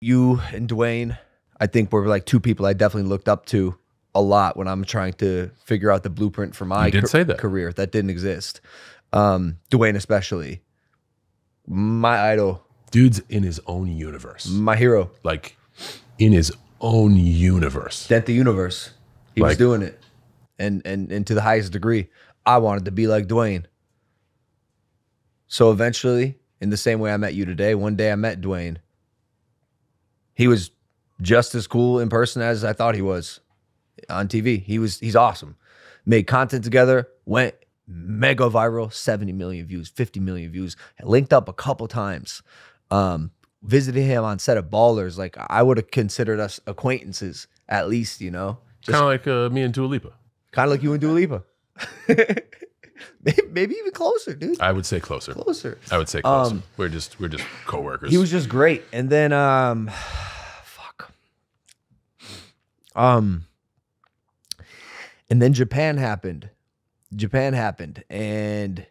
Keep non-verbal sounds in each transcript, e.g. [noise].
you and Dwayne, I think were like two people I definitely looked up to a lot when I'm trying to figure out the blueprint for my You did say that. career that didn't exist. Um, Dwayne especially, my idol, Dude's in his own universe, my hero, like in his own universe. dent the universe. He was doing it, and and and to the highest degree. I wanted to be like Dwayne. So eventually, in the same way I met you today, one day I met Dwayne. He was just as cool in person as I thought he was on TV. He was he's awesome. Made content together, went mega viral, 70 million views, 50 million views, linked up a couple times. Um, visited him on set of Ballers. Like I would have considered us acquaintances at least, you know. Kind of like uh, me and Dua Lipa. kind of like you and Dua Lipa. [laughs] maybe, maybe even closer, dude. I would say closer. Closer. I would say closer. Um, we're just we're just coworkers. He was just great. And then um fuck. Um and then Japan happened. Japan happened and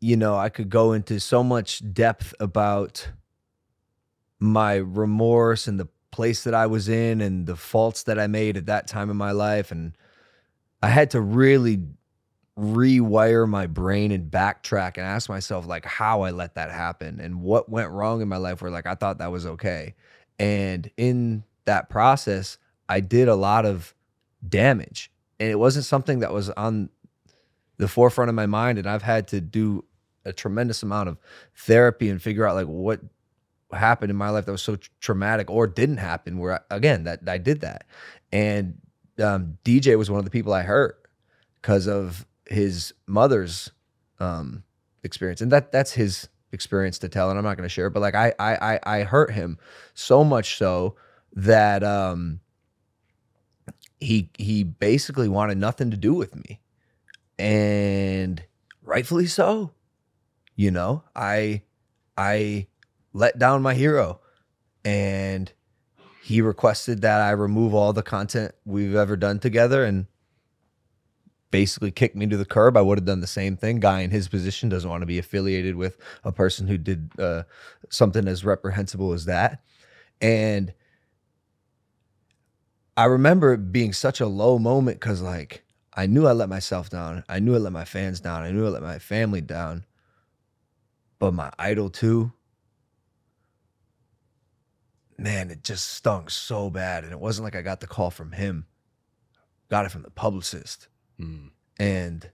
you know, I could go into so much depth about my remorse and the place that I was in and the faults that I made at that time in my life and I had to really rewire my brain and backtrack and ask myself like how I let that happen and what went wrong in my life where like I thought that was okay. And in that process, I did a lot of damage. And it wasn't something that was on the forefront of my mind and I've had to do a tremendous amount of therapy and figure out like what happened in my life that was so traumatic or didn't happen where I, again that I did that. And um, DJ was one of the people I hurt because of his mother's um, experience, and that that's his experience to tell, and I'm not going to share it. But like I, I I I hurt him so much so that um, he he basically wanted nothing to do with me, and rightfully so. You know, I I let down my hero, and he requested that I remove all the content we've ever done together and basically kicked me to the curb. I would have done the same thing. Guy in his position doesn't want to be affiliated with a person who did uh, something as reprehensible as that. And I remember it being such a low moment because, like, I knew I let myself down. I knew I let my fans down. I knew I let my family down. But my idol, too, man, it just stung so bad. And it wasn't like I got the call from him, got it from the publicist. Mm. And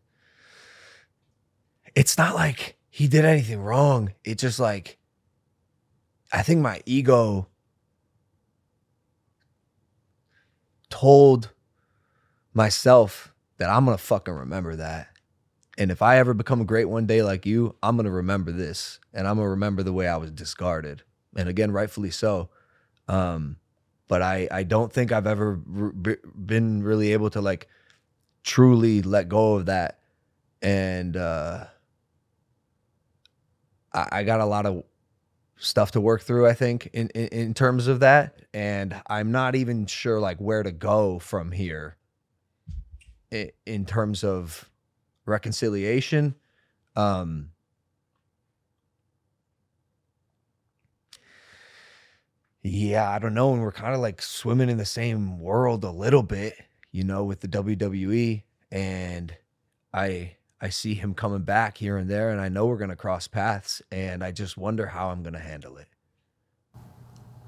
it's not like he did anything wrong. It just like, I think my ego told myself that I'm gonna fucking remember that. And if I ever become a great one day like you, I'm gonna remember this. And I'm gonna remember the way I was discarded. And again, rightfully so. Um, but I, I don't think I've ever r- b- been really able to like truly let go of that. And uh, I, I got a lot of stuff to work through, I think, in, in, in terms of that. And I'm not even sure like where to go from here in, in terms of reconciliation. Um, yeah, I don't know. And we're kind of like swimming in the same world a little bit, you know, with the WWE. And I I see him coming back here and there, and I know we're gonna cross paths. And I just wonder how I'm gonna handle it.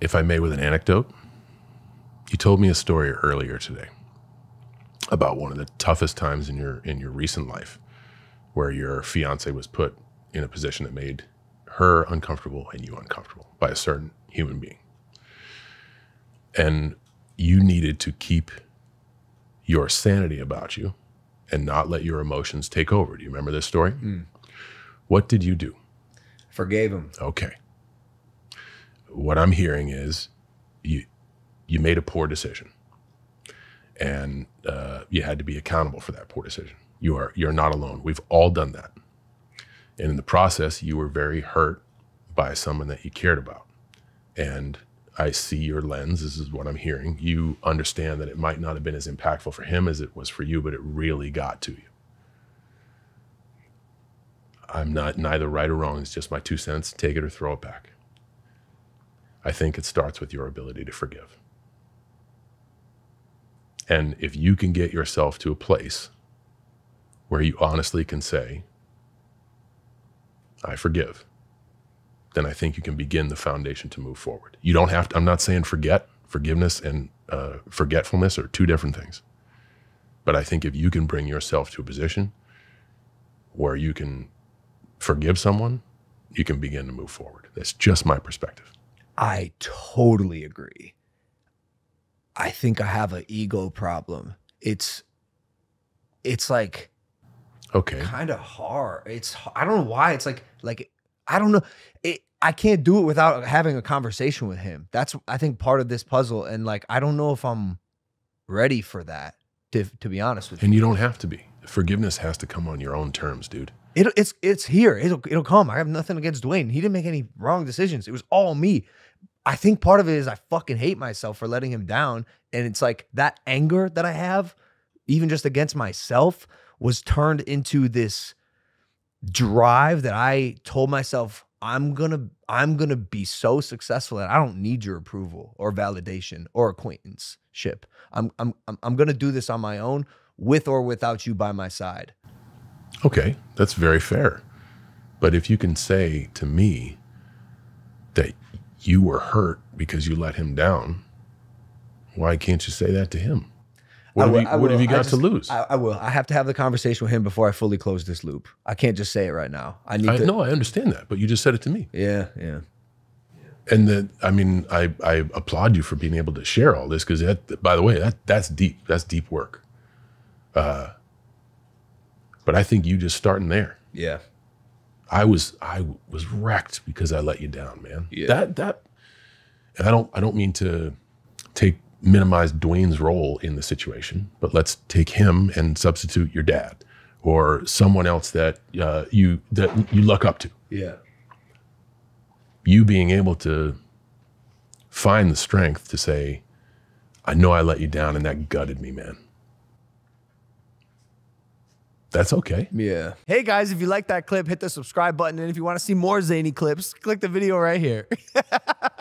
If I may, with an anecdote, you told me a story earlier today about one of the toughest times in your in your recent life, where your fiance was put in a position that made her uncomfortable and you uncomfortable by a certain human being, and you needed to keep your sanity about you and not let your emotions take over. Do you remember this story? What did you do? Forgave him. Okay. What I'm hearing is you you made a poor decision, and uh, you had to be accountable for that poor decision. You are you're not alone. We've all done that, and in the process, you were very hurt by someone that you cared about, and I see your lens. This is what I'm hearing. You understand that it might not have been as impactful for him as it was for you, but it really got to you. I'm not neither right or wrong. It's just my two cents. Take it or throw it back. I think it starts with your ability to forgive. And if you can get yourself to a place where you honestly can say, I forgive, then I think you can begin the foundation to move forward. You don't have to, I'm not saying forget. Forgiveness and uh, forgetfulness are two different things. But I think if you can bring yourself to a position where you can forgive someone, you can begin to move forward. That's just my perspective. I totally agree. I think I have an ego problem. It's it's like Okay. kind of hard. It's I don't know why. It's like like I don't know. It I can't do it without having a conversation with him. That's I think part of this puzzle. And like I don't know if I'm ready for that. To to be honest with you, And you don't have to be. Forgiveness has to come on your own terms, dude. it, it's it's here. It'll it'll come. I have nothing against Dwayne. He didn't make any wrong decisions. It was all me. I think part of it is I fucking hate myself for letting him down. And it's like that anger that I have, even just against myself, was turned into this drive that I told myself I'm gonna I'm gonna be so successful that I don't need your approval or validation or acquaintanceship. I'm I'm I'm, I'm gonna do this on my own, with or without you by my side. Okay, that's very fair. But if you can say to me that you were hurt because you let him down, why can't you say that to him? What, I have, you, what have you got just- to lose? I, I will. I have to have the conversation with him before I fully close this loop. I can't just say it right now. I need I to. no, I understand that, but you just said it to me. Yeah, yeah. And then, I mean, I, I applaud you for being able to share all this because that, by the way, that that's deep. That's deep work. Uh, but I think you just starting there. Yeah. I was I was wrecked because I let you down, man. Yeah. That that and I don't I don't mean to take minimize Dwayne's role in the situation, but let's take him and substitute your dad or someone else that uh, you that you look up to. Yeah. You being able to find the strength to say, I know I let you down and that gutted me, man. That's okay. Yeah. Hey guys, if you like that clip, hit the subscribe button. And if you want to see more zany clips, click the video right here. [laughs]